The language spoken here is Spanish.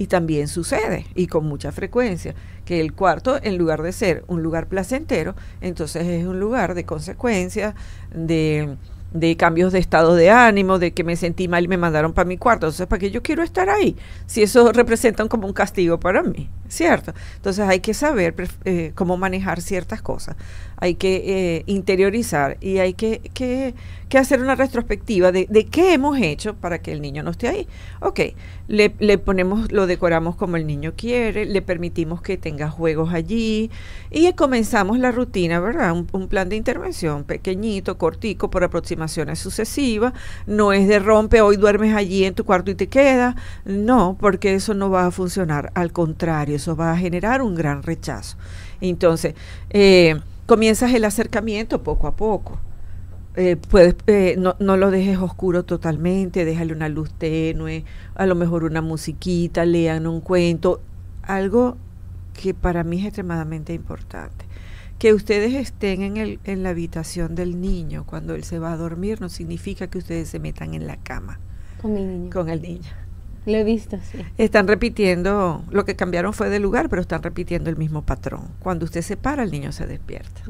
Y también sucede, y con mucha frecuencia, que el cuarto, en lugar de ser un lugar placentero, entonces es un lugar de consecuencias, de de cambios de estado de ánimo, de que me sentí mal y me mandaron para mi cuarto. Entonces, ¿para qué yo quiero estar ahí? Si eso representa como un castigo para mí, ¿cierto? Entonces hay que saber eh, cómo manejar ciertas cosas, hay que eh, interiorizar y hay que, que, que, hacer una retrospectiva de, qué hemos hecho para que el niño no esté ahí. Ok, le, le ponemos, lo decoramos como el niño quiere, le permitimos que tenga juegos allí y comenzamos la rutina, ¿verdad? Un, un plan de intervención pequeñito, cortico, por aproximadamente sucesivas, no es de rompe, hoy duermes allí en tu cuarto y te queda, no, porque eso no va a funcionar, al contrario, eso va a generar un gran rechazo. Entonces, eh, comienzas el acercamiento poco a poco. Eh, puedes, eh, no, no, lo dejes oscuro totalmente, déjale una luz tenue, a lo mejor una musiquita, lean un cuento, algo que para mí es extremadamente importante que ustedes estén en, el, en la habitación del niño cuando él se va a dormir no significa que ustedes se metan en la cama. Con mi niño. Con el niño. Lo he visto, sí. Están repitiendo, lo que cambiaron fue de lugar, pero están repitiendo el mismo patrón. Cuando usted se para, el niño se despierta.